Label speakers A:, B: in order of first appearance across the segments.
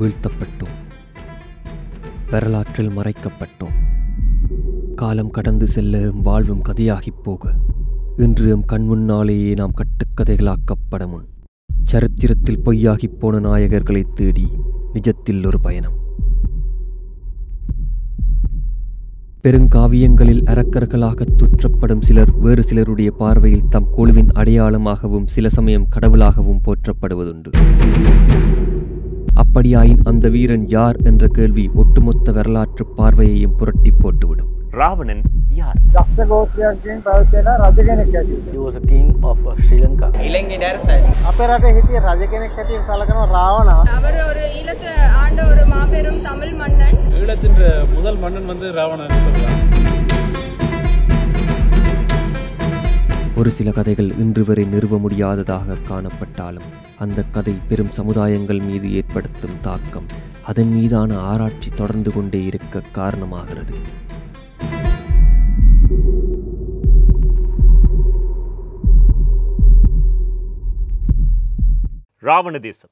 A: வீழ்த்தப்பட்டோம். வரலாற்றில் மறைக்கப்பட்டோம். காலம் கடந்து செல்ல வாழ்வும் கதையாகிப் போக இன்று எம் கண்முன்னாலேயே நாம் கட்டுக்கதைகளாக்கப்பட முன் சரித்திரத்தில் பொய்யாகிப் போன நாயகர்களை தேடி நிஜத்தில் ஒரு பயணம். பெருங்காவியங்களில் அரக்கர்களாக துற்றப்படும் சிலர் வேறு சிலருடைய பார்வையில் தம் குழுவின் அடையாளமாகவும் சில சமயம் கடவுளாகவும் போற்றப்படுவதுண்டு. அப்படியாயின் அந்த வீரன் யார் என்ற கேள்வி ஒட்டுமொத்த வரலாற்று பார்வையையும் புரட்டி போட்டுவிடும்
B: ராவணன் யார்
C: දක්ෂ ගෝත්‍රයක්ගෙන් පැවතිෙන රජ කෙනෙක් ඇති.
D: He was a king of uh, Sri Lanka.
C: අපේ රට හිටිය රජ කෙනෙක් ඇතිය සලකන රාවණ
E: அவர் ஒரு ஈழத்தை ஆண்ட ஒரு மாபெரும் தமிழ் மன்னன்
F: ஈழத்தின் முதல் மன்னன் வந்து ராவணன் சொல்லலாம்
A: ஒரு சில கதைகள் இன்று வரை நிறுவ முடியாததாக காணப்பட்டாலும் அந்த கதை பெரும் சமுதாயங்கள் மீது ஏற்படுத்தும் தாக்கம் அதன் மீதான ஆராய்ச்சி தொடர்ந்து கொண்டே இருக்க காரணமாகிறது.
B: ராவண தேசம்.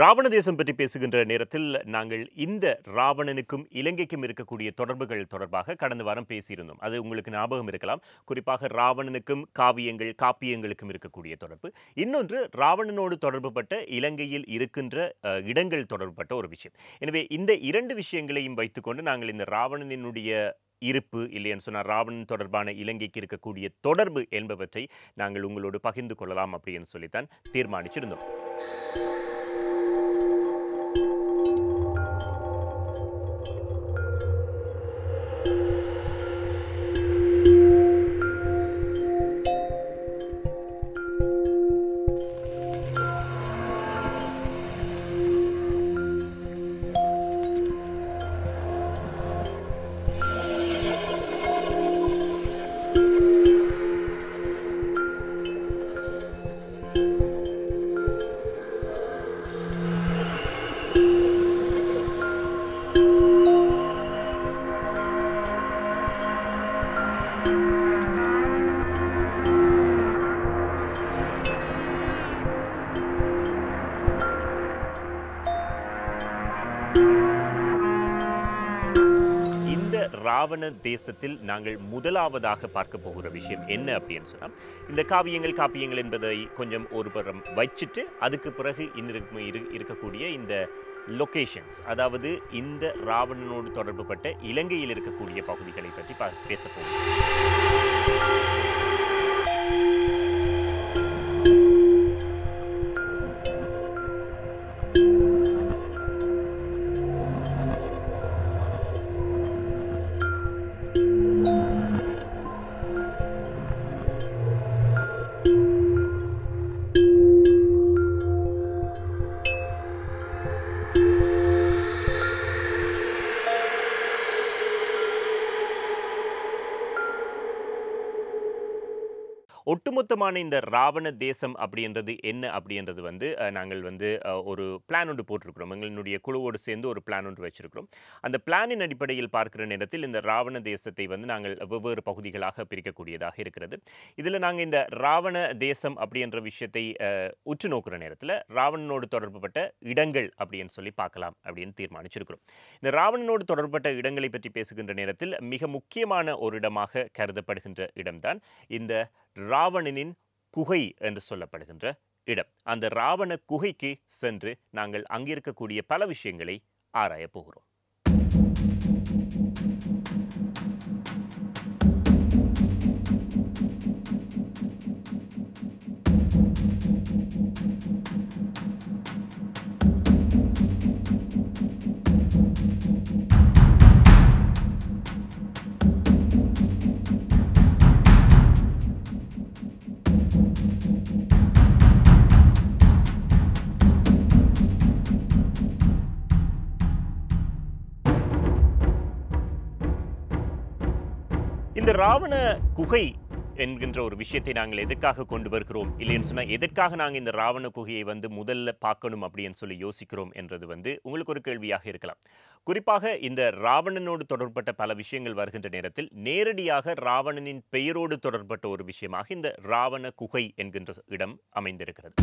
B: ராவண தேசம் பற்றி பேசுகின்ற நேரத்தில் நாங்கள் இந்த ராவணனுக்கும் இலங்கைக்கும் இருக்கக்கூடிய தொடர்புகள் தொடர்பாக கடந்த வாரம் பேசியிருந்தோம். அது உங்களுக்கு ஞாபகம் இருக்கலாம். குறிப்பாக ராவணனுக்கும் காவியங்கள் காப்பியங்களுக்கும் இருக்கக்கூடிய தொடர்பு. இன்னொன்று ராவணனோடு தொடர்புபட்ட இலங்கையில் இருக்கின்ற இடங்கள் தொடர்புபட்ட ஒரு விஷயம். எனவே இந்த இரண்டு விஷயங்களையும் வைத்துக்கொண்டு நாங்கள் இந்த ராவணனினுடைய இருப்பு இல்லைன்னு சொன்னால் ராவணன் தொடர்பான இலங்கைக்கு இருக்கக்கூடிய தொடர்பு என்பவற்றை நாங்கள் உங்களோடு பகிர்ந்து கொள்ளலாம் அப்படின்னு சொல்லித்தான் தீர்மானிச்சிருந்தோம். ராவண தேசத்தில் நாங்கள் முதலாவதாக பார்க்க போகிற விஷயம் என்ன அப்படின்னு சொன்னால் இந்த காவியங்கள் காப்பியங்கள் என்பதை கொஞ்சம் ஒரு புறம் வச்சுட்டு அதுக்கு பிறகு இன்னும் இரு- இருக்கக்கூடிய இந்த லொகேஷன்ஸ் அதாவது இந்த ராவணனோடு தொடர்புபட்ட இலங்கையில் இருக்கக்கூடிய பகுதிகளை பற்றி பா பேசப்போகிறோம் முக்கியமான இந்த ராவண தேசம் அப்படின்றது என்ன அப்படின்றது வந்து நாங்கள் வந்து ஒரு பிளான் ஒன்று போட்டிருக்கிறோம். எங்களுடைய குழுவோடு சேர்ந்து ஒரு பிளான் ஒன்று வச்சிருக்கிறோம். அந்த பிளானின் அடிப்படையில் பார்க்கிற நேரத்தில் இந்த ராவண தேசத்தை வந்து நாங்கள் வெவ்வேறு பகுதிகளாக பிரிக்கக்கூடியதாக இருக்கிறது. இதில் நாங்கள் இந்த ராவண தேசம் அப்படின்ற விஷயத்தை உற்று நோக்கிற நேரத்தில் ராவணனோடு தொடர்புபட்ட இடங்கள் அப்படின்னு சொல்லி பார்க்கலாம் அப்படின்னு தீர்மானிச்சிருக்கிறோம். இந்த ராவணனோடு தொடர்புபட்ட இடங்களை பற்றி பேசுகின்ற நேரத்தில் மிக முக்கியமான ஒரு இடமாக கருதப்படுகின்ற இடம்தான் இந்த ராவணனின் குகை என்று சொல்லப்படுகின்ற இடம். அந்த ராவண குகைக்கு சென்று நாங்கள் அங்கிருக்கக்கூடிய பல விஷயங்களை ஆராயப் போகிறோம். ராவண குகை என்கின்ற ஒரு விஷயத்தை நாங்கள் எதற்காக கொண்டு வருகிறோம் இல்லைன்னு சொன்னால் எதற்காக நாங்கள் இந்த ராவண குகையை வந்து முதல்ல பார்க்கணும் அப்படின்னு சொல்லி யோசிக்கிறோம் என்றது வந்து உங்களுக்கு ஒரு கேள்வியாக இருக்கலாம். குறிப்பாக இந்த ராவணனோடு தொடர்பட்ட பல விஷயங்கள் வருகின்ற நேரத்தில் நேரடியாக ராவணனின் பெயரோடு தொடர்பட்ட ஒரு விஷயமாக இந்த ராவண குகை என்கின்ற இடம் அமைந்திருக்கிறது.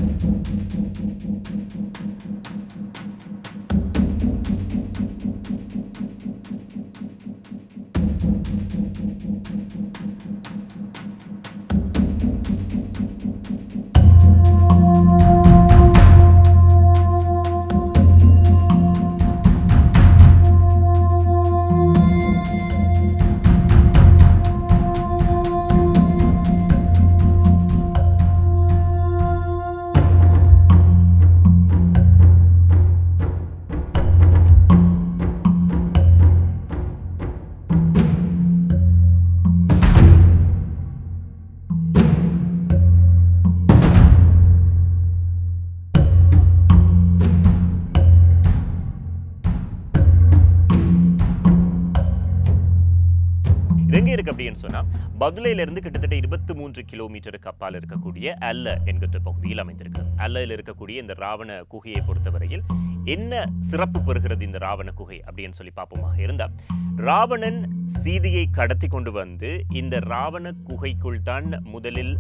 B: பதுலையிலிருந்து கிட்டத்தட்ட இருபத்தி பத்து மூன்று கிலோமீட்டருக்கு அப்பால் இருக்கக்கூடிய அல்ல என்கின்ற பகுதியில் அமைந்திருக்கு அல்லையில் இருக்கக்கூடிய இந்த ராவண குகையை பொறுத்தவரையில் என்ன சிறப்பு பெறுகிறது இந்த ராவண குகை அப்படின்னு சொல்லி பார்ப்போமாக இருந்தால் ராவணன் சீதையை கடத்தி கொண்டு வந்து இந்த ராவண குகைக்குள் தான் முதலில்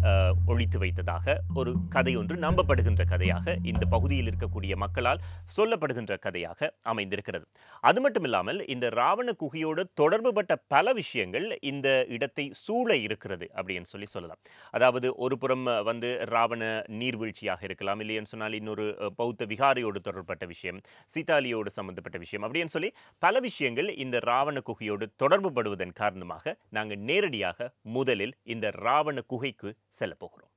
B: ஒழித்து வைத்ததாக ஒரு கதை ஒன்று நம்பப்படுகின்ற கதையாக இந்த பகுதியில் இருக்கக்கூடிய மக்களால் சொல்லப்படுகின்ற கதையாக அமைந்திருக்கிறது. அது மட்டும் இல்லாமல் இந்த ராவண குகையோடு தொடர்புபட்ட பல விஷயங்கள் இந்த இடத்தை சூழ இருக்கிறது அப்படின்னு சொல்லி சொல்லலாம். அதாவது ஒரு புறம் வந்து ராவண நீர்வீழ்ச்சியாக இருக்கலாம். இல்லைன்னு சொன்னால் இன்னொரு பௌத்த விகாரையோடு தொடர்பட்ட விஷயம் சீதாலியோடு சம்பந்தப்பட்ட விஷயம். அப்படின்னு சொல்லி பல விஷயங்கள் இந்த ராவண குகையோடு தொடர்புபடுவதன் காரணமாக நாங்கள் நேரடியாக முதலில் இந்த ராவண குகைக்கு செல்ல போகிறோம்.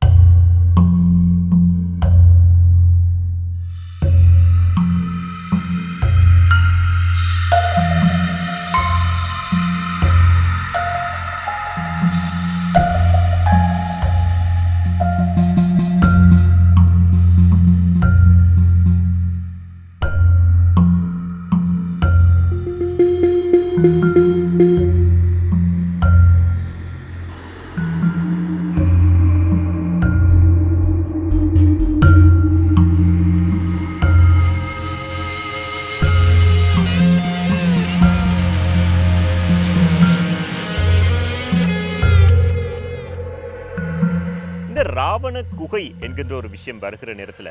B: ராவண குகை என்கின்ற ஒரு விஷயம் வருகிற நேரத்தில்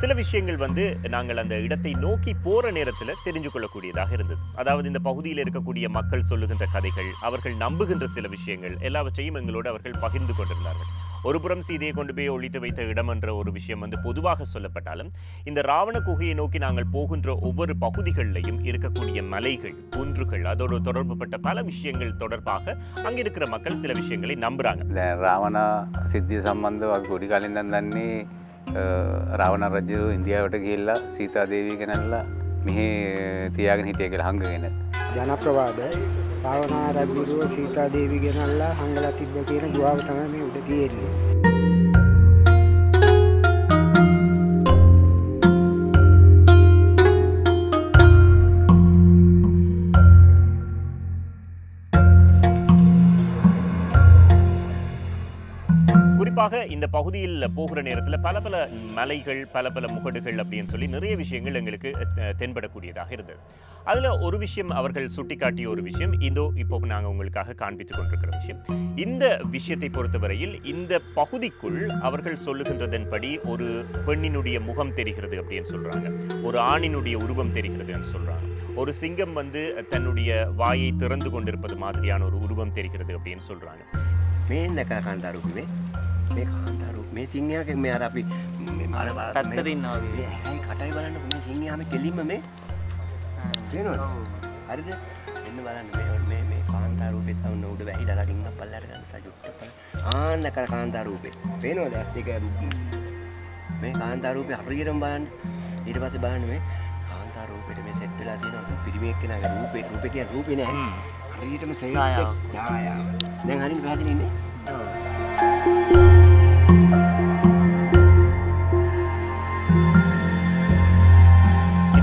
B: சில விஷயங்கள் வந்து நாங்கள் அந்த இடத்தை நோக்கி போகிற நேரத்தில் தெரிஞ்சு கொள்ளக்கூடியதாக இருந்தது. அதாவது இந்த பகுதியில் இருக்கக்கூடிய மக்கள் சொல்லுகின்ற கதைகள் அவர்கள் நம்புகின்ற சில விஷயங்கள் எல்லாவற்றையும் எங்களோடு அவர்கள் பகிர்ந்து கொண்டிருந்தார்கள். ஒரு புறம் சீதையை கொண்டு போய் ஒழித்து வைத்த இடம் என்ற ஒரு விஷயம் வந்து பொதுவாக சொல்லப்பட்டாலும் இந்த ராவண குகையை நோக்கி நாங்கள் போகின்ற ஒவ்வொரு பகுதிகளிலையும் இருக்கக்கூடிய மலைகள் குன்றுகள் அதோடு தொடர்புபட்ட பல விஷயங்கள் தொடர்பாக அங்கே இருக்கிற மக்கள் சில விஷயங்களை நம்புறாங்க.
G: ராவண சித்தி சம்பந்தம் அது குடிகாலிந்தன் தண்ணி රාවණ රජරු ඉන්දියාවට ගිල්ලා සීතාදේවී ගෙනල්ලා මෙහි තියාගෙන හිටිය කියලා හංගගෙන
H: ජනප්‍රවාද රාවණා රජුරුව සීතා දේවී ගෙනල්ලා හංගලා තිබ්බ කියන ගුහාව තමයි මේ උඩ තියෙන්නේ.
B: குறிப்பாக இந்த பகுதியில் போகிற நேரத்தில் பல பல மலைகள் பல பல முகடுகள் அப்படின்னு சொல்லி நிறைய விஷயங்கள் எங்களுக்கு தென்படக்கூடியதாக இருந்தது. அதில் ஒரு விஷயம் அவர்கள் சுட்டிக்காட்டிய ஒரு விஷயம். இதோ இப்போ நாங்கள் உங்களுக்காக காண்பித்துக் கொண்டிருக்கிற விஷயம். இந்த விஷயத்தை பொறுத்தவரையில் இந்த பகுதிக்குள் அவர்கள் சொல்லுகின்றதன்படி ஒரு பெண்ணினுடைய முகம் தெரிகிறது அப்படின்னு சொல்கிறாங்க ஒரு ஆணினுடைய உருவம் தெரிகிறதுன்னு சொல்கிறாங்க ஒரு சிங்கம் வந்து தன்னுடைய வாயை திறந்து கொண்டிருப்பது மாதிரியான ஒரு உருவம் தெரிகிறது அப்படின்னு சொல்கிறாங்க
I: මේ නැක කාන්තාරුපේ මේ. කාන්තාරු මේ සිංහයාක මේ අර අපි මල
D: පැත්තරින් ආවේ.
I: හැයි කටයි බලන්න මේ සිංහයාම කෙලින්ම මේ තියෙනවද හරිද? එන්න බලන්න මේ මේ මේ කාන්තාරූපේ තවන්න උඩ වැහිලා කටින් පල්ලට ගන්න සජුට්ට ආන්න කර කාන්තාරූපේ. පේනවද? ඇස් දෙක මේ කාන්තාරූපේ හරියටම බලන්න. ඊට පස්සේ බලන්න මේ කාන්තාරූපෙට මේ සෙට් වෙලා තියෙනවා. පිරිමියෙක් කෙනාගේ රූපේ. රූපේ කියන රූපේ නෑ හරියටම සේව්
D: ඡායාව.
I: දැන් හරියට පැහැදිලි නේ? ඔව්.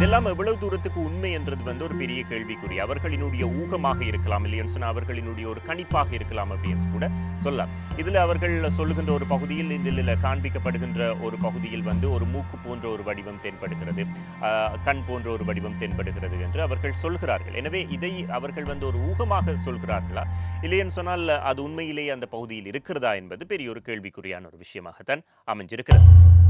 B: இதெல்லாம் எவ்வளவு தூரத்துக்கு உண்மை என்றது வந்து ஒரு பெரிய கேள்விக்குறி. அவர்களினுடைய ஊகமாக இருக்கலாம் இல்லைன்னு சொன்னா அவர்களினுடைய ஒரு கணிப்பாக இருக்கலாம் அப்படின்னு கூட சொல்லலாம். இதுல அவர்கள் சொல்லுகின்ற ஒரு பகுதியில் இதில் காண்பிக்கப்படுகின்ற ஒரு பகுதியில் வந்து ஒரு மூக்கு போன்ற ஒரு வடிவம் தென்படுகிறது. ஆஹ், கண் போன்ற ஒரு வடிவம் தென்படுகிறது என்று அவர்கள் சொல்கிறார்கள். எனவே இதை அவர்கள் வந்து ஒரு ஊகமாக சொல்கிறார்களா? இல்லைன்னு சொன்னால் அது உண்மையிலேயே அந்த பகுதியில் இருக்கிறதா என்பது பெரிய ஒரு கேள்விக்குறியான ஒரு விஷயமாகத்தான் அமைஞ்சிருக்கிறது.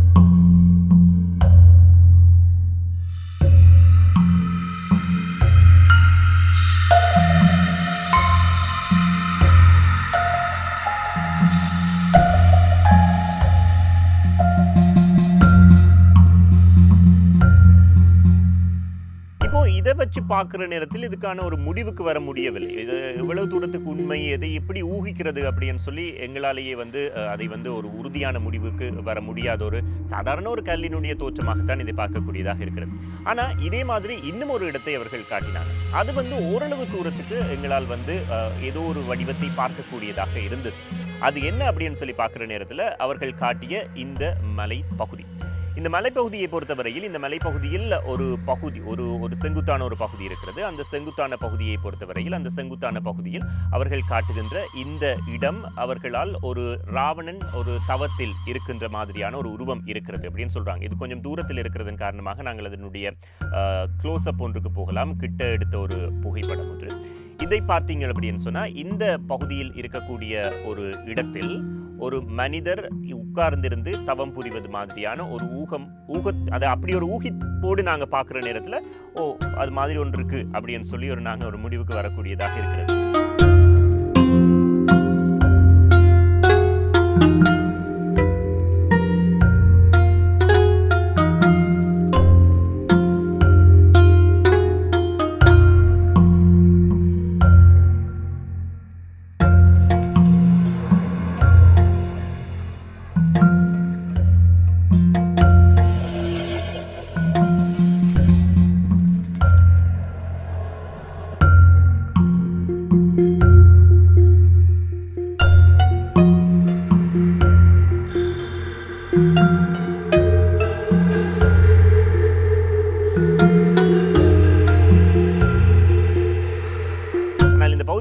B: இதை வச்சு பார்க்குற நேரத்தில் இதுக்கான ஒரு முடிவுக்கு வர முடியவில்லை. இது எவ்வளவு தூரத்துக்கு உண்மை எதை எப்படி ஊகிக்கிறது அப்படின்னு சொல்லி எங்களாலேயே வந்து அதை வந்து ஒரு உறுதியான முடிவுக்கு வர முடியாத ஒரு சாதாரண ஒரு கல்லினுடைய தோற்றமாகத்தான் இதை பார்க்கக்கூடியதாக இருக்கிறது. ஆனால் இதே மாதிரி இன்னும் ஒரு இடத்தை அவர்கள் காட்டினாங்க. அது வந்து ஓரளவு தூரத்துக்கு எங்களால் வந்து ஏதோ ஒரு வடிவத்தை பார்க்கக்கூடியதாக இருந்தது. அது என்ன அப்படின்னு சொல்லி பார்க்குற நேரத்தில் அவர்கள் காட்டிய இந்த மலை பகுதி இந்த மலைப்பகுதியை பொறுத்தவரையில் இந்த மலைப்பகுதியில் ஒரு பகுதி ஒரு ஒரு செங்குத்தான ஒரு பகுதி இருக்கிறது. அந்த செங்குத்தான பகுதியை பொறுத்தவரையில் அந்த செங்குத்தான பகுதியில் அவர்கள் காட்டுகின்ற இந்த இடம் அவர்களால் ஒரு ராவணன் ஒரு தவத்தில் இருக்கின்ற மாதிரியான ஒரு உருவம் இருக்கிறது அப்படின்னு சொல்றாங்க. இது கொஞ்சம் தூரத்தில் இருக்கிறதன் காரணமாக நாங்கள் அதனுடைய க்ளோஸ் அப் ஒன்றுக்கு போகலாம். கிட்ட எடுத்த ஒரு புகைப்படம் ஒன்று. இதை பார்த்தீங்க அப்படின்னு சொன்னா இந்த பகுதியில் இருக்கக்கூடிய ஒரு இடத்தில் ஒரு மனிதர் உட்கார்ந்திருந்து தவம் புரிவது மாதிரியான ஒரு ஊகம் ஊக அதை அப்படி ஒரு ஊகிப்போடு நாங்கள் பார்க்குற நேரத்தில் ஓ அது மாதிரி ஒன்று இருக்குது அப்படின்னு சொல்லி ஒரு நாங்கள் ஒரு முடிவுக்கு வரக்கூடியதாக இருக்கிறது.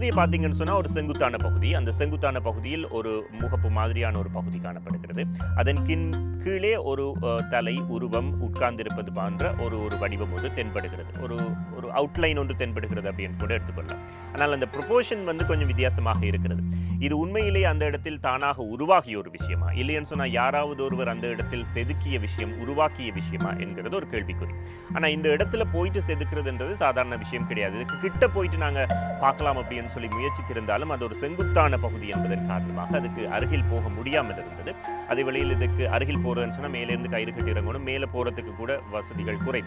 B: பகுதியை பார்த்தீங்கன்னு சொன்னா ஒரு செங்குத்தான பகுதி. அந்த செங்குத்தான பகுதியில் ஒரு முகப்பு மாதிரியான ஒரு பகுதி காணப்படுகிறது. அதன் கின் கீழே ஒரு தலை உருவம் உட்கார்ந்திருப்பது போன்ற ஒரு ஒரு வடிவம் ஒன்று தென்படுகிறது. ஒரு ஒரு அவுட்லைன் ஒன்று தென்படுகிறது அப்படின்னு கூட எடுத்துக்கொள்ளலாம். ஆனால் அந்த ப்ரொபோஷன் வந்து கொஞ்சம் வித்தியாசமாக இருக்கிறது. இது உண்மையிலே அந்த இடத்தில் தானாக உருவாகிய ஒரு விஷயமா? இல்லைன்னு சொன்னா யாராவது ஒருவர் அந்த இடத்தில் செதுக்கிய விஷயம் உருவாக்கிய விஷயமா என்கிறது ஒரு கேள்விக்குறி. ஆனா இந்த இடத்துல போயிட்டு செதுக்கிறதுன்றது சாதாரண விஷயம் கிடையாது. இதுக்கு கிட்ட போயிட்டு நாங்க பார்க்கலாம் அப்படின்னு சொல்லி முயற்சித்திருந்தாலும் அது ஒரு செங்குத்தான பகுதி என்பதன் காரணமாக அதுக்கு அருகில் போக முடியாமல் இருந்தது. அதே வழியில் இதுக்கு அருகில் போறதுன்னு சொன்னா மேலே இருந்து கயிறு கட்டி இறங்கணும். மேலே போறதுக்கு கூட வசதிகள் குறை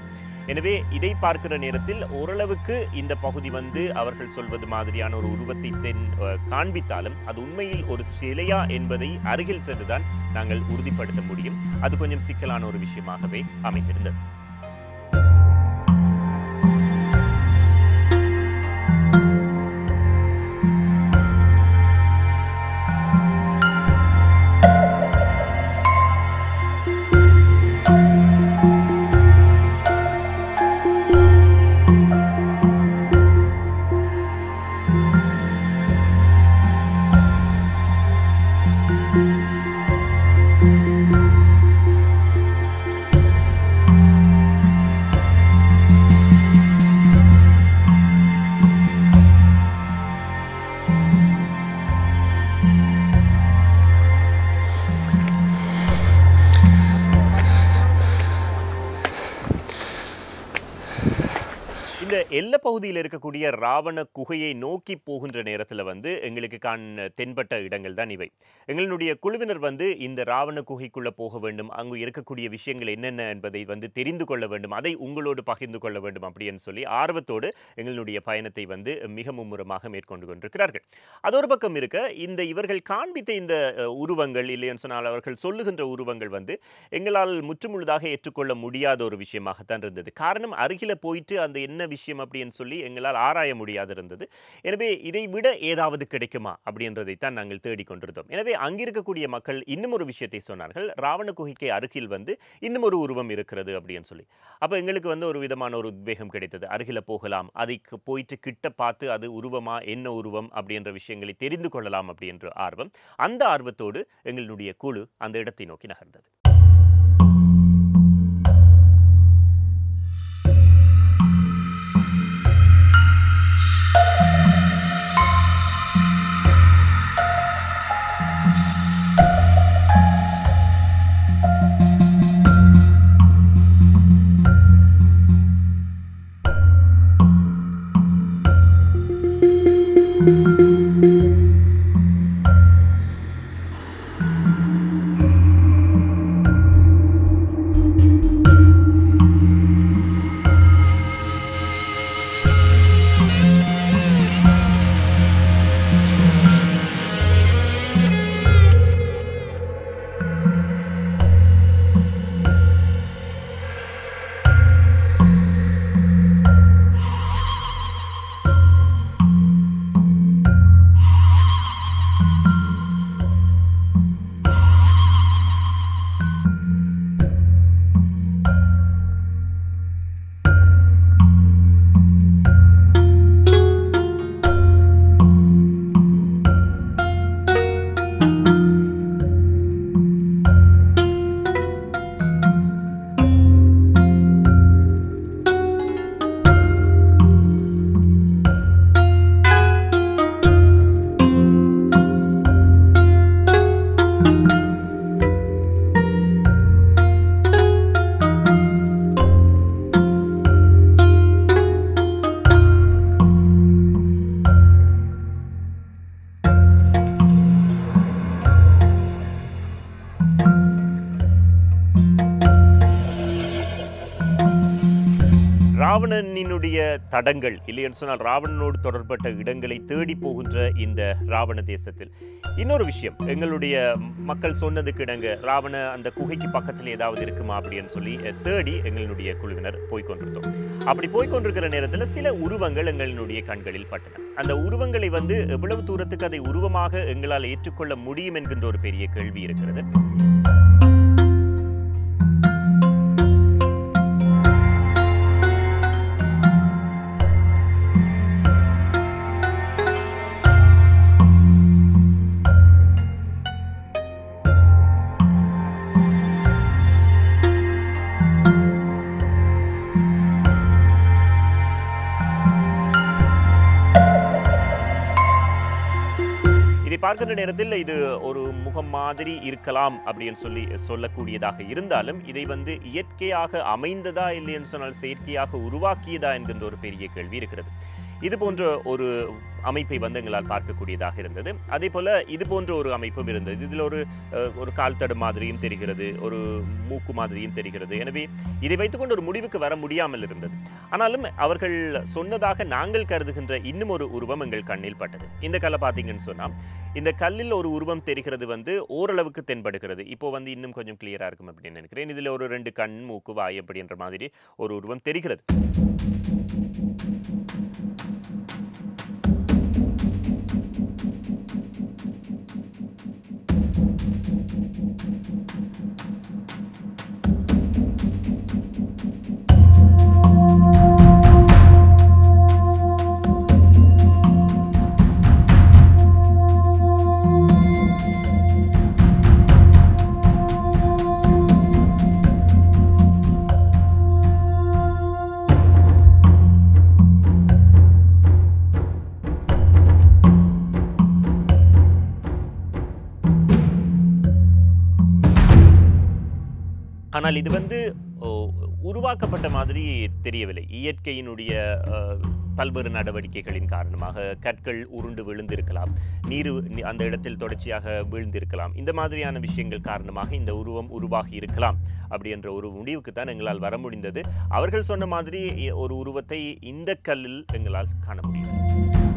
B: எனவே இதை பார்க்கிற நேரத்தில் ஓரளவுக்கு இந்த பகுதி வந்து அவர்கள் சொல்வது மாதிரியான ஒரு உருவத்தை தென் அஹ், காண்பித்தாலும் அது உண்மையில் ஒரு சிலையா என்பதை அருகில் சென்றுதான் நாங்கள் உறுதிப்படுத்த முடியும். அது கொஞ்சம் சிக்கலான ஒரு விஷயமாகவே அமைந்திருந்தது. பகுதியில் இருக்கக்கூடிய ராவண குகையை நோக்கி போகின்ற நேரத்தில் வந்து எங்களுக்கு காண் தென்பட்ட இடங்கள் தான் இவை. எங்களுடைய குழுவினர் வந்து இந்த ராவண குகைக்குள்ள போக வேண்டும் அங்கு இருக்கக்கூடிய விஷயங்கள் என்னென்ன என்பதை வந்து தெரிந்து கொள்ள வேண்டும் அதை உங்களோடு பகிர்ந்து கொள்ள வேண்டும் அப்படின்னு சொல்லி ஆர்வத்தோடு எங்களுடைய பயணத்தை வந்து மிக மும்முரமாக மேற்கொண்டு கொண்டிருக்கிறார்கள். அது ஒரு பக்கம் இருக்க இந்த இவர்கள் காண்பித்த இந்த உருவங்கள் இல்லைன்னு சொன்னால் அவர்கள் சொல்லுகின்ற உருவங்கள் வந்து எங்களால் முற்றுமுழுதாக ஏற்றுக்கொள்ள முடியாத ஒரு விஷயமாகத்தான் இருந்தது. காரணம் அருகில போயிட்டு அந்த என்ன விஷயம் அப்படின்னு சொல்லி எங்களால் ஆராய முடியாது இருந்தது எனவே இதை விட ஏதாவது கிடைக்குமா அப்படின்றதைத்தான் நாங்கள் தேடிக்கொண்டிருந்தோம் எனவே அங்கிருக்கக்கூடிய மக்கள் இன்னும் ஒரு விஷயத்தை சொன்னார்கள். ராவண குகைக்கு அருகில் வந்து இன்னும் ஒரு உருவம் இருக்கிறது அப்படின்னு சொல்லி. அப்போ எங்களுக்கு வந்து ஒரு விதமான ஒரு உத்வேகம் கிடைத்தது. அருகில் போகலாம். அதை போயிட்டு கிட்ட பார்த்து அது உருவமா என்ன உருவம் அப்படின்ற விஷயங்களை தெரிந்து கொள்ளலாம் அப்படின்ற ஆர்வம். அந்த ஆர்வத்தோடு எங்களுடைய குழு அந்த இடத்தை நோக்கி நகர்ந்தது. ராவணனினுடைய தடங்கள் இல்லைன்னு சொன்னால் ராவணனோடு தொடர்பட்ட இடங்களை தேடி போகின்ற இந்த ராவண தேசத்தில். இன்னொரு விஷயம் எங்களுடைய மக்கள் சொன்னதுக்கு இடங்க ராவண அந்த குகைக்கு பக்கத்தில் ஏதாவது இருக்குமா அப்படின்னு சொல்லி தேடி எங்களுடைய குழுவினர் போய்கொண்டிருந்தோம் அப்படி போய்கொண்டிருக்கிற நேரத்தில் சில உருவங்கள் எங்களுடைய கண்களில் பட்டன. அந்த உருவங்களை வந்து எவ்வளவு தூரத்துக்கு அதை உருவமாக எங்களால் ஏற்றுக்கொள்ள முடியும் என்கின்ற ஒரு பெரிய கேள்வி இருக்கிறது. பார்க்கின்ற நேரத்தில் இது ஒரு முகம் மாதிரி இருக்கலாம் அப்படின்னு சொல்லி சொல்லக்கூடியதாக இருந்தாலும் இதை வந்து இயற்கையாக அமைந்ததா இல்லைன்னு சொன்னால் செயற்கையாக உருவாக்கியதா என்கின்ற ஒரு பெரிய கேள்வி இருக்கிறது. இது போன்ற ஒரு அமைப்பை வந்து எங்களால் பார்க்கக்கூடியதாக இருந்தது. அதே போல் இது போன்ற ஒரு அமைப்பும் இருந்தது. இதில் ஒரு ஒரு கால் தடு மாதிரியும் தெரிகிறது ஒரு மூக்கு மாதிரியும் தெரிகிறது. எனவே இதை வைத்துக்கொண்டு ஒரு முடிவுக்கு வர முடியாமல் இருந்தது. ஆனாலும் அவர்கள் சொன்னதாக நாங்கள் கருதுகின்ற இன்னும் ஒரு உருவம் எங்கள் கண்ணில் பட்டது. இந்த கல்லை பார்த்தீங்கன்னு சொன்னால் இந்த கல்லில் ஒரு உருவம் தெரிகிறது வந்து ஓரளவுக்கு தென்படுகிறது. இப்போ வந்து இன்னும் கொஞ்சம் கிளியராக இருக்கும் அப்படின்னு நினைக்கிறேன். இதில் ஒரு ரெண்டு கண் மூக்கு வாய் அப்படின்ற மாதிரி ஒரு உருவம் தெரிகிறது. ஆனால் இது வந்து ஓ, உருவாக்கப்பட்ட மாதிரி தெரியவில்லை. இயற்கையினுடைய பல்வேறு நடவடிக்கைகளின் காரணமாக கற்கள் உருண்டு விழுந்திருக்கலாம். நீர் அந்த இடத்தில் தொடர்ச்சியாக விழுந்திருக்கலாம். இந்த மாதிரியான விஷயங்கள் காரணமாக இந்த உருவம் உருவாகி இருக்கலாம் அப்படி என்ற ஒரு முடிவுக்கு தான் எங்களால் வர முடிந்தது. அவர்கள் சொன்ன மாதிரி ஒரு உருவத்தை இந்த கல்லில் எங்களால் காண முடியும்.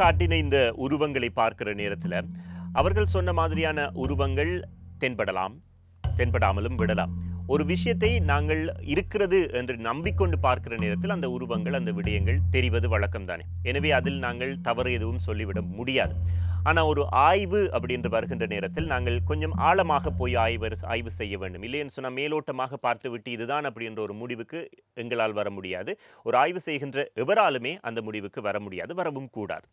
B: காட்டின இந்த உருவங்களை பார்க்கிற நேரத்தில் அவர்கள் சொன்ன மாதிரியான உருவங்கள் தென்படலாம் தென்படாமலும் விடலாம். ஒரு விஷயத்தை நாங்கள் இருக்கிறது என்று நம்பிக்கொண்டு பார்க்கிற நேரத்தில் அந்த உருவங்கள் அந்த விடயங்கள் தெரிவது வழக்கம்தானே. எனவே அதில் நாங்கள் தவறு எதுவும் சொல்லிவிட முடியாது. ஆனால் ஒரு ஆய்வு அப்படின்று வருகின்ற நேரத்தில் நாங்கள் கொஞ்சம் ஆழமாக போய் ஆய்வு ஆய்வு செய்ய வேண்டும். இல்லைன்னு சொன்னால் மேலோட்டமாக பார்த்துவிட்டு இதுதான் அப்படின்ற ஒரு முடிவுக்கு எங்களால் வர முடியாது. ஒரு ஆய்வு செய்கின்ற எவராலுமே அந்த முடிவுக்கு வர முடியாது வரவும் கூடாது.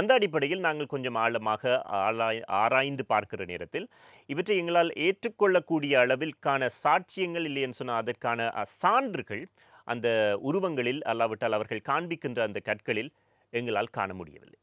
B: அந்த அடிப்படையில் நாங்கள் கொஞ்சம் ஆழமாக ஆளாய் ஆராய்ந்து பார்க்கிற நேரத்தில் இவற்றை எங்களால் ஏற்றுக்கொள்ளக்கூடிய அளவிற்கான சாட்சியங்கள் இல்லைன்னு சொன்னால் அதற்கான சான்றுகள் அந்த உருவங்களில் அல்லாவிட்டால் அவர்கள் காண்பிக்கின்ற அந்த கற்களில் எங்களால் காண முடியவில்லை.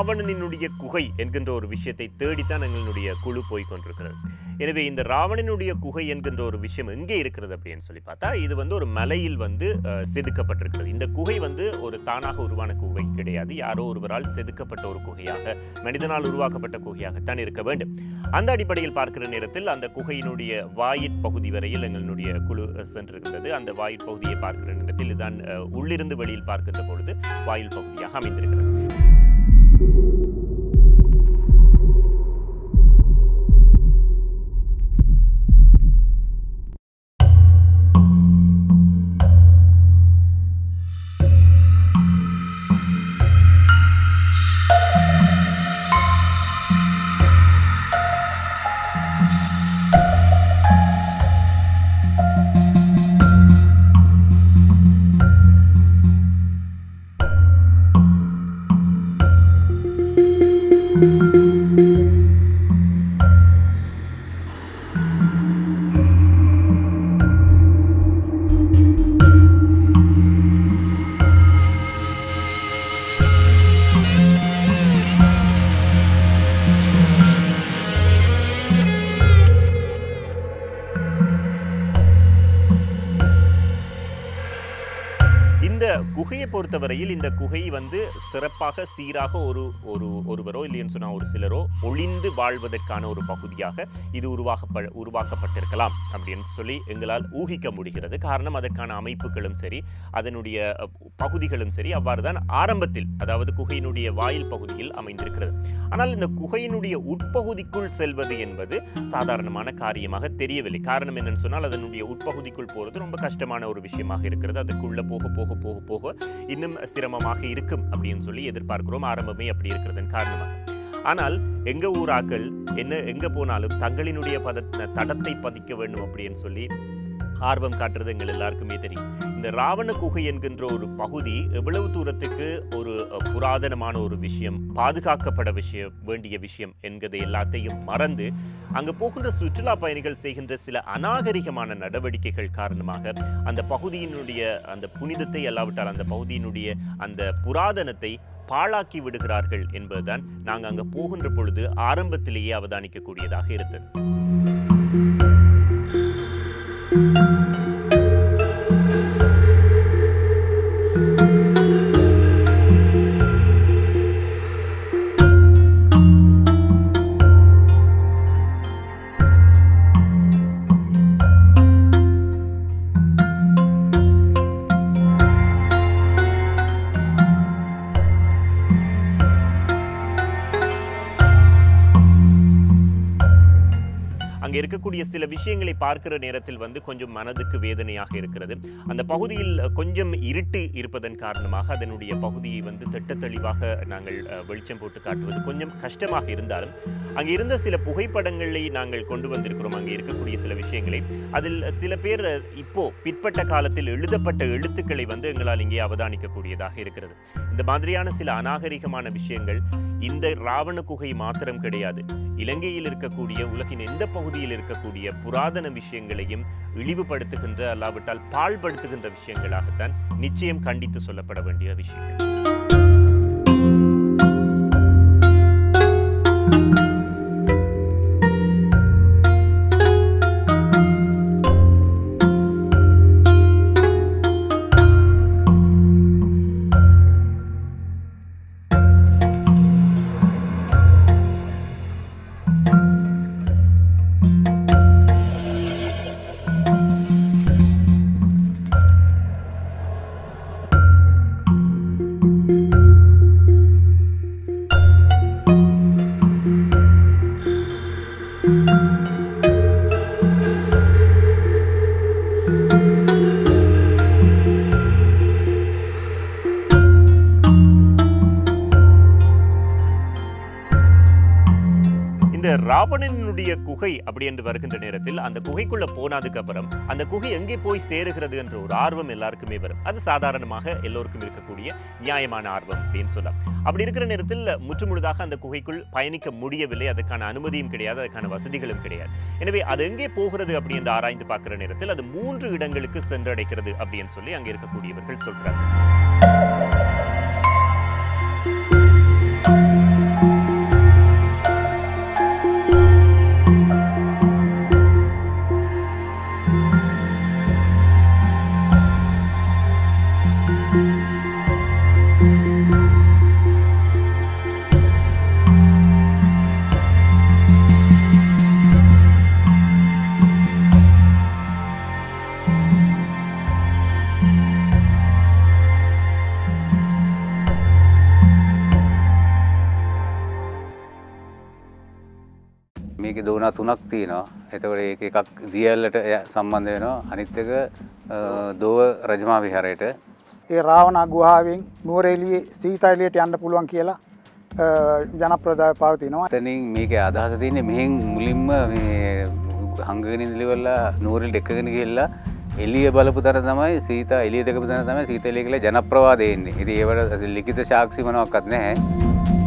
B: ராவணனினுடைய குகை என்கின்ற ஒரு விஷயத்தை தேடித்தான் எங்களுடைய குழு போய் கொண்டிருக்கிறது. எனவே இந்த ராவணனுடைய குகை என்கின்ற ஒரு விஷயம் எங்கே இருக்கிறது அப்படின்னு சொல்லி பார்த்தா இது வந்து ஒரு மலையில் வந்து செதுக்கப்பட்டிருக்கிறது. இந்த குகை வந்து ஒரு தானாக உருவான குகை கிடையாது. யாரோ ஒருவரால் செதுக்கப்பட்ட ஒரு குகையாக மனிதனால் உருவாக்கப்பட்ட குகையாகத்தான் இருக்க வேண்டும். அந்த அடிப்படையில் பார்க்கிற நேரத்தில் அந்த குகையினுடைய வாயிற் பகுதி வரையில் எங்களுடைய குழு சென்றிருக்கிறது. அந்த வாயிற் பகுதியை பார்க்கிற நேரத்தில் இதுதான் உள்ளிருந்து வெளியில் பார்க்கின்ற பொழுது வாயில் பகுதியாக அமைந்திருக்கிறது. இந்த பொறுத்தவரையில் இந்த குகை வந்து சிறப்பாக சீராக ஒரு ஒரு ஒருவரோ இல்லைன்னு சொன்னால் ஒரு சிலரோ ஒளிந்து வாழ்வதற்கான ஒரு பகுதியாக இது உருவாக உருவாக்கப்பட்டிருக்கலாம் அப்படின்னு சொல்லி எங்களால் ஊகிக்க முடிகிறது. காரணம் அதற்கான அமைப்புகளும் சரி அதனுடைய பகுதிகளும் சரி அவ்வாறு தான் ஆரம்பத்தில் அதாவது குகையினுடைய வாயில் பகுதியில் அமைந்திருக்கிறது. ஆனால் இந்த குகையினுடைய உட்பகுதிக்குள் செல்வது என்பது சாதாரணமான காரியமாக தெரியவில்லை. காரணம் என்னன்னு சொன்னால் அதனுடைய உட்பகுதிக்குள் போகிறது ரொம்ப கஷ்டமான ஒரு விஷயமாக இருக்கிறது. அதுக்குள்ளே போக போக போக போக இன்னும் சிரமமாக இருக்கும் அப்படின்னு சொல்லி எதிர்பார்க்கிறோம். ஆரம்பமே அப்படி இருக்கிறதன் காரணமாக. ஆனால் எங்க ஊராக்கள் என்ன எங்க போனாலும் தங்களினுடைய பத தடத்தை பதிக்க வேண்டும் அப்படின்னு சொல்லி ஆர்வம் காட்டுறது எங்கள் எல்லாருக்குமே தெரியும். இந்த ராவண குகை என்கின்ற ஒரு பகுதி எவ்வளவு தூரத்துக்கு ஒரு அஹ், புராதனமான ஒரு விஷயம் பாதுகாக்கப்பட விஷயம் வேண்டிய விஷயம் என்கிறது எல்லாத்தையும் மறந்து அங்கு போகின்ற சுற்றுலா பயணிகள் செய்கின்ற சில அநாகரிகமான நடவடிக்கைகள் காரணமாக அந்த பகுதியினுடைய அந்த புனிதத்தை அல்லாவிட்டால் அந்த பகுதியினுடைய அந்த புராதனத்தை பாழாக்கி விடுகிறார்கள் என்பதுதான் நாங்கள் அங்கே போகின்ற பொழுது ஆரம்பத்திலேயே அவதானிக்கக்கூடியதாக இருந்தது. அங்கே இருக்கக்கூடிய சில விஷயங்களை பார்க்கிற நேரத்தில் வந்து கொஞ்சம் மனதுக்கு வேதனையாக இருக்கிறது. அந்த பகுதியில் கொஞ்சம் இருட்டு இருப்பதன் காரணமாக அதனுடைய பகுதியை வந்து திட்ட தெளிவாக நாங்கள் வெளிச்சம் போட்டு காட்டுவது கொஞ்சம் கஷ்டமாக இருந்தாலும் அங்கே இருந்த சில புகைப்படங்களை நாங்கள் கொண்டு வந்திருக்கிறோம். அங்கே இருக்கக்கூடிய சில விஷயங்களை. அதில் சில பேர் இப்போ பிற்பட்ட காலத்தில் எழுதப்பட்ட எழுத்துக்களை வந்து எங்களால் இங்கே அவதானிக்கக்கூடியதாக இருக்கிறது. இந்த மாதிரியான சில அநாகரிகமான விஷயங்கள் இந்த ராவண குகை மாத்திரம் கிடையாது. இலங்கையில் இருக்கக்கூடிய உலகின் எந்த பகுதியில் இருக்கக்கூடிய புராதன விஷயங்களையும் இழிவுபடுத்துகின்ற அல்லாவிட்டால் பாழ்படுத்துகின்ற விஷயங்களாகத்தான் நிச்சயம் கண்டித்து சொல்லப்பட வேண்டிய விஷயங்கள். ராவணனுடைய குகை அப்படி என்று வருகின்ற நேரத்தில் அந்த குகைக்குள்ள போனதுக்கு அப்புறம் அந்த குகை எங்கே போய் சேருகிறது என்ற ஒரு ஆர்வம் எல்லாருக்குமே வரும். அது சாதாரணமாக எல்லோருக்கும் இருக்கக்கூடிய நியாயமான ஆர்வம் அப்படின்னு சொல்லலாம். அப்படி இருக்கிற நேரத்தில் முற்றுமுழுதாக அந்த குகைக்குள் பயணிக்க முடியவில்லை. அதுக்கான அனுமதியும் கிடையாது. அதுக்கான வசதிகளும் கிடையாது. எனவே அது எங்கே போகிறது அப்படி என்று ஆராய்ந்து பார்க்கிற நேரத்தில் அது மூன்று இடங்களுக்கு சென்றடைக்கிறது அப்படின்னு சொல்லி அங்கே இருக்கக்கூடியவர்கள் சொல்றாங்க.
G: දෝනා තුනක් තියෙනවා. එතකොට ඒක එකක් දියල්ලට සම්බන්ධ වෙනවා. අනිත් එක දෝව රජමා විහාරයට.
C: ඒ රාවණ ගුහාාවෙන් නුවරේලියේ සීතයිලියට යන්න පුළුවන් කියලා ජනප්‍රදාය පවතිනවා.
G: එතනින් මේක අදහස තියන්නේ මෙහෙන් මුලින්ම හංගගෙන ඉදිලිවල්ලා නූරල් එක්කගෙන කියල්ලා එලිය බලපු තර තමයි සීත එලිය දෙක තන තම සීතලය කියල ජනප්‍රවාදයන්නේ ඉති ඒවට ලිකිත ශාක්ෂි මනොක්කත් නැහැ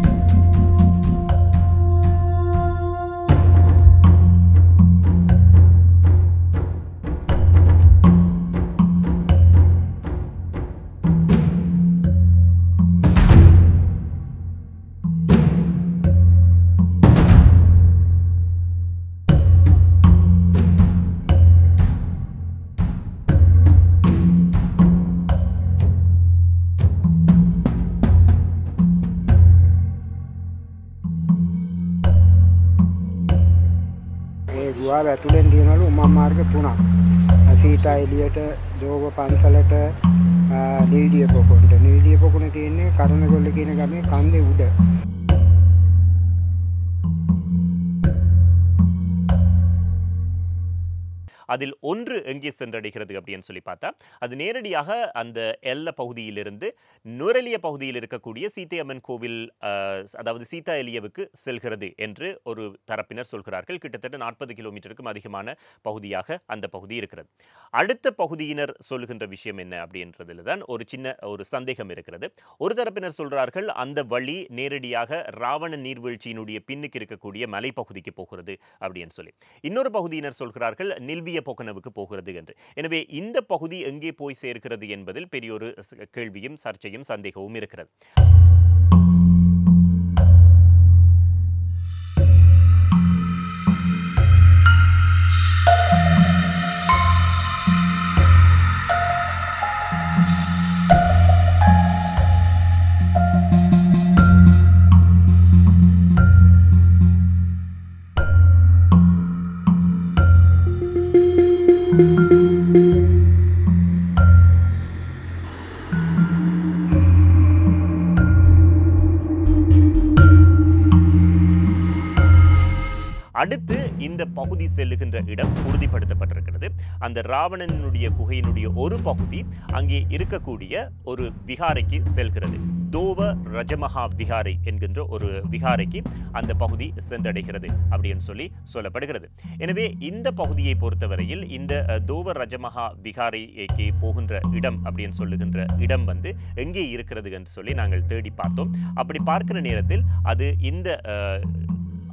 H: ඒ ගුහාව ඇතුළෙන් තියෙනවලු උමම් මාර්ග තුනක්. සීතා එළියට දෝව පන්සලට නීඩිය පොකුණට. නීඩිය පොකුණ තියෙන්නේ කරුණගොල්ල කියන ගමේ කන්දේ උඩ.
B: அதில் ஒன்று எங்கே சென்றடைகிறது அப்படின்னு சொல்லி பார்த்தா அது நேரடியாக அந்த எல்ல பகுதியிலிருந்து நுரலிய பகுதியில் இருக்கக்கூடிய சீத்தையம்மன் கோவில் அதாவது சீதா எலியவுக்கு செல்கிறது என்று ஒரு தரப்பினர் சொல்கிறார்கள். கிட்டத்தட்ட நாற்பது கிலோமீட்டருக்கும் அதிகமான பகுதியாக அந்த பகுதி இருக்கிறது. அடுத்த பகுதியினர் சொல்லுகின்ற விஷயம் என்ன அப்படின்றதுல தான் ஒரு சின்ன ஒரு சந்தேகம் இருக்கிறது. ஒரு தரப்பினர் சொல்றார்கள் அந்த வழி நேரடியாக ராவண நீர்வீழ்ச்சியினுடைய பின்னுக்கு இருக்கக்கூடிய மலைப்பகுதிக்கு போகிறது அப்படின்னு சொல்லி. இன்னொரு பகுதியினர் சொல்கிறார்கள் நில்விய பொக்கனவுக்கு போகிறது என்று. எனவே இந்த பகுதி எங்கே போய் சேர்க்கிறது என்பதில் பெரிய ஒரு கேள்வியும் சர்ச்சையும் சந்தேகமும் இருக்கிறது. பகுதி செல்லுகின்ற இடம் உறுதிப்படுத்தப்பட்டிருக்கிறது. அந்த ராவணனுடைய குகையினுடைய ஒரு பகுதி அங்கே இருக்கக்கூடிய ஒரு விகாரைக்கு செல்கிறது. தோவ ரஜமஹா விகாரை என்கின்ற ஒரு விகாரைக்கு அந்த பகுதி சென்றடைகிறது அப்படின்னு சொல்லி சொல்லப்படுகிறது. எனவே இந்த பகுதியை பொறுத்தவரையில் இந்த தோவ ரஜமஹா விகாரைக்கு போகின்ற இடம் அப்படின்னு சொல்லுகின்ற இடம் வந்து எங்கே இருக்கிறது என்று சொல்லி நாங்கள் தேடி பார்த்தோம். அப்படி பார்க்கிற நேரத்தில் அது இந்த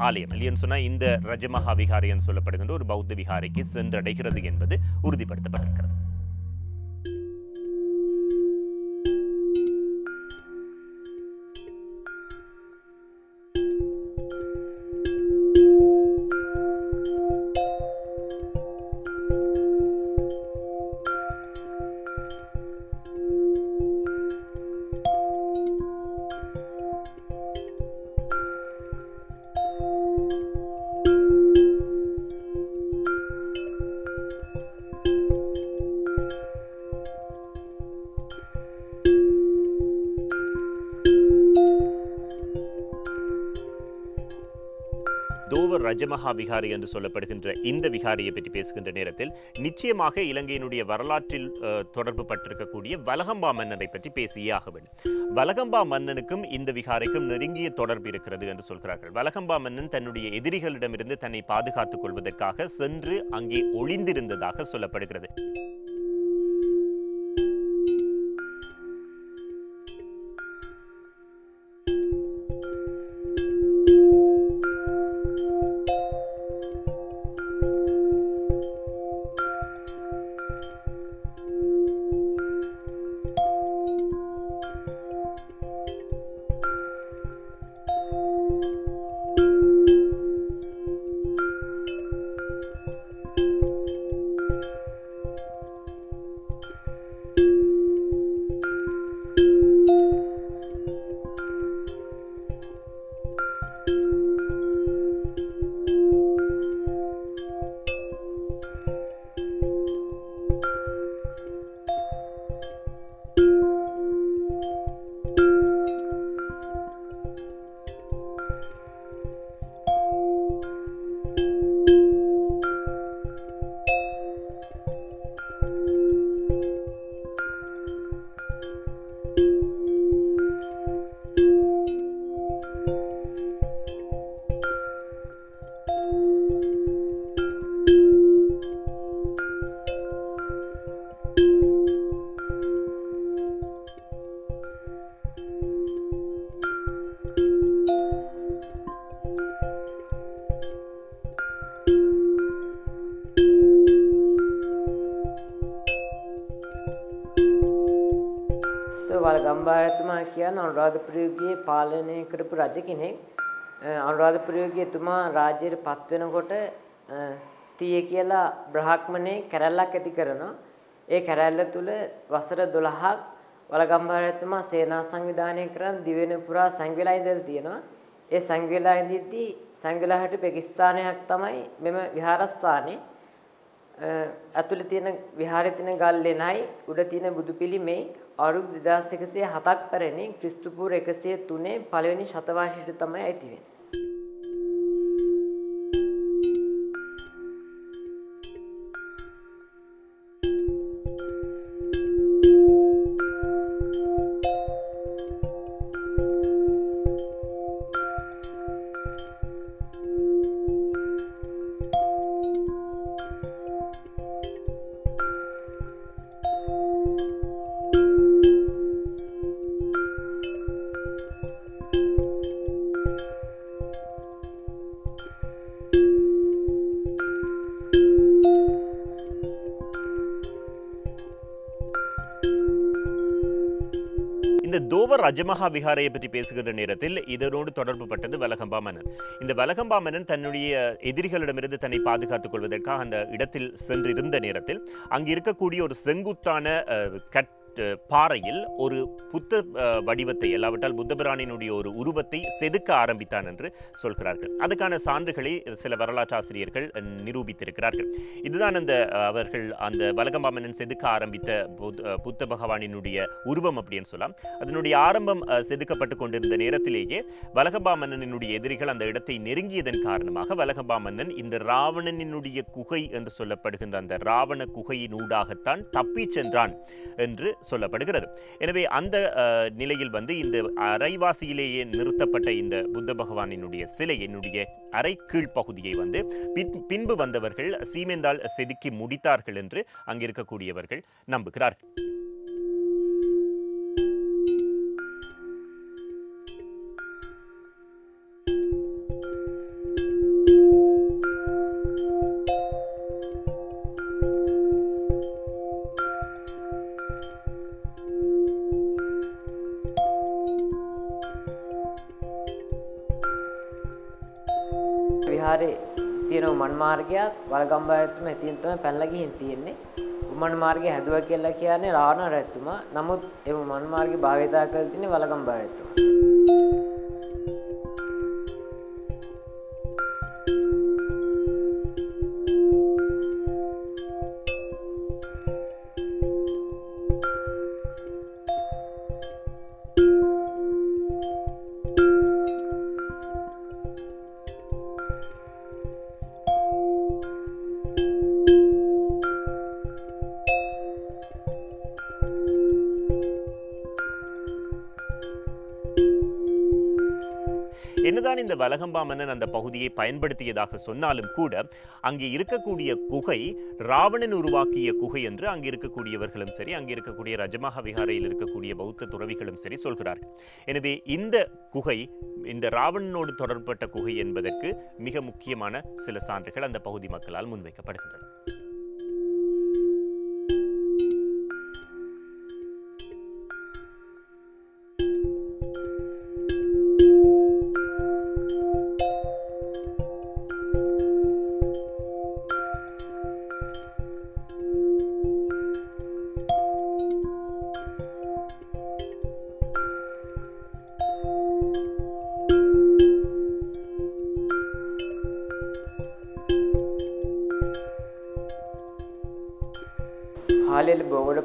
B: ஆலயம். இல்லைன்னு சொன்னால் இந்த ரஜமஹா விகாரை என்று சொல்லப்படுகின்ற ஒரு பௌத்த விகாரைக்கு சென்றடைகிறது என்பது உறுதிப்படுத்தப்பட்டிருக்கிறது. பஞ்சமகா விகாரி என்று சொல்லப்படுகின்ற இந்த விகாரியை பற்றி பேசுகின்ற நேரத்தில் நிச்சயமாக இலங்கையினுடைய வரலாற்றில் தொடர்பு பட்டிருக்கக்கூடிய வலகம்பா மன்னரை பற்றி பேசியே ஆக வேண்டும். வலகம்பா மன்னனுக்கும் இந்த விகாரைக்கும் நெருங்கிய தொடர்பு இருக்கிறது என்று சொல்கிறார்கள். வலகம்பா மன்னன் தன்னுடைய எதிரிகளிடமிருந்து தன்னை பாதுகாத்துக் கொள்வதற்காக சென்று அங்கே ஒளிந்திருந்ததாக சொல்லப்படுகிறது.
J: පාලනය කරපු රජ කෙනෙක්. අනුරාධපුරයේ එතුමා රාජ්‍යයට පත් වෙනකොට තීය කියලා බ්‍රහ්මණේ කැරැල්ලක් ඇති කරනවා. ඒ කැරැල්ල තුල වසර 12ක් වලගම්බාරතුමා සේනා සංවිධානය කරන් දිවෙන පුරා සංවිලා ඉඳලා තියෙනවා. ඒ සංවිලා ඉඳිද්දී සංවිලා හිටපු පාකිස්තානයක් තමයි මෙම විහාරස්ථානේ. ඇතුළේ තියෙන විහාරයේ තියෙන ගල් ලෙනයි උඩ තියෙන බුදු පිළිමේ අවුරුදු 2107ක් පැරණි ක්‍රිස්තු පූර්ව 103 පළවෙනි ශතවර්ෂයට තමයි අයිති වෙන්නේ.
B: அஜமஹா விகாரையை பற்றி பேசுகின்ற நேரத்தில் இதனோடு தொடர்பு பட்டது வலகம்பா மன்னன் இந்த வலகம்பா மன்னன் தன்னுடைய எதிரிகளிடமிருந்து தன்னை பாதுகாத்துக் கொள்வதற்காக அந்த இடத்தில் சென்றிருந்த நேரத்தில் அங்கு இருக்கக்கூடிய ஒரு செங்குத்தான கட் பாறையில் ஒரு புத்த வடிவத்தை எல்லாவற்றால் புத்தபிரானினுடைய ஒரு உருவத்தை செதுக்க ஆரம்பித்தான் என்று சொல்கிறார்கள். அதுக்கான சான்றுகளை சில வரலாற்று ஆசிரியர்கள் நிரூபித்திருக்கிறார்கள். இதுதான் அந்த அவர்கள் அந்த வலகம்பாமன்னன் செதுக்க ஆரம்பித்த புத்த- புத்த பகவானினுடைய உருவம் அப்படின்னு சொல்லலாம். அதனுடைய ஆரம்பம் செதுக்கப்பட்டு கொண்டிருந்த நேரத்திலேயே வலகம்பா எதிரிகள் அந்த இடத்தை நெருங்கியதன் காரணமாக வலகபாமன்னன் இந்த ராவணனினுடைய குகை என்று சொல்லப்படுகின்ற அந்த ராவண குகையினூடாகத்தான் தப்பிச் சென்றான் என்று சொல்லப்படுகிறது. எனவே அந்த அஹ், நிலையில் வந்து இந்த அரைவாசியிலேயே நிறுத்தப்பட்ட இந்த புத்த பகவானினுடைய சிலை என்னுடைய அரை கீழ்ப்பகுதியை வந்து பின் பின்பு வந்தவர்கள் சீமெந்தால் செதுக்கி முடித்தார்கள் என்று அங்கிருக்கக்கூடியவர்கள் நம்புகிறார்கள்.
J: විහාරේ තියෙන උමන් මාර්ගයක් වලගම්බාරතුම ඇතින් තමයි පැනලා ගිහින් තියෙන්නේ. උමන් මාර්ගය හැදුවා කියලා කියන්නේ රාවණ රජතුමා. නමුත් ඒ උමන් මාර්ගය භාවිතා කරලා තියෙන්නේ වලගම්බාරතුමා.
B: வலகம்பா மன்னன் அந்த பகுதியை பயன்படுத்தியதாக சொன்னாலும் கூட அங்கே இருக்கக்கூடிய குகை ராவணன் உருவாக்கிய குகை என்று அங்கே இருக்கக்கூடியவர்களும் சரி அங்கே இருக்கக்கூடிய ரஜமஹா விகாரையில் இருக்கக்கூடிய பௌத்த துறவிகளும் சரி சொல்கிறார்கள். எனவே இந்த குகை இந்த ராவணனோடு தொடர்பட்ட குகை என்பதற்கு மிக முக்கியமான சில சான்றுகள் அந்த பகுதி மக்களால் முன்வைக்கப்படுகின்றன.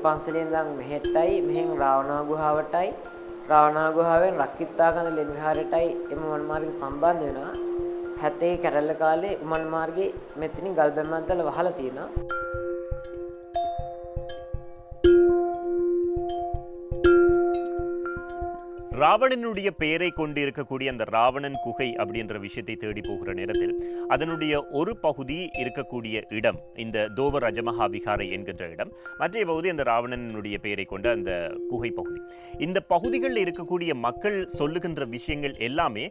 J: හාලෙල බෝගොඩ පන්සලේ ඉඳන් මෙහෙටයි මෙහෙන් රාවණා ගුහාවටයි රාවණා ගුහාවෙන් රක්කිත්තාකඳ ලෙන් විහාරයටයි එම උමන් මාර්ගය සම්බන්ධ වෙනවා. හැතේ කැරල්ල කාලේ උමන් මාර්ගේ මෙතනින් ගල් බැම්මන්තල වහලා තියෙනවා.
B: ராவணனுடைய பெயரை கொண்டு இருக்கக்கூடிய அந்த ராவணன் குகை அப்படின்ற விஷயத்தை தேடி போகிற நேரத்தில் அதனுடைய ஒரு பகுதி இருக்கக்கூடிய இடம் இந்த தோவ ரஜமஹா விகாரை என்கின்ற இடம் மற்ற பகுதி அந்த ராவணனுடைய பெயரை கொண்ட அந்த குகை பகுதி. இந்த பகுதிகளில் இருக்கக்கூடிய மக்கள் சொல்லுகின்ற விஷயங்கள் எல்லாமே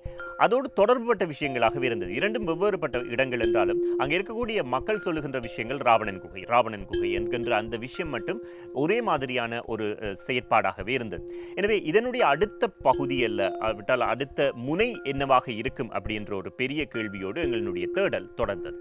B: அதோடு தொடர்புபட்ட விஷயங்களாகவே இருந்தது. இரண்டும் வெவ்வேறுபட்ட இடங்கள் என்றாலும் அங்கே இருக்கக்கூடிய மக்கள் சொல்லுகின்ற விஷயங்கள் ராவணன் குகை ராவணன் குகை என்கின்ற அந்த விஷயம் மட்டும் ஒரே மாதிரியான ஒரு செயற்பாடாகவே இருந்தது. எனவே இதனுடைய அடுத்த பகுதி அல்ல விட்டால் அடுத்த முனை என்னவாக இருக்கும் அப்படின்ற ஒரு பெரிய கேள்வியோடு எங்களுடைய தேடல் தொடர்ந்தது.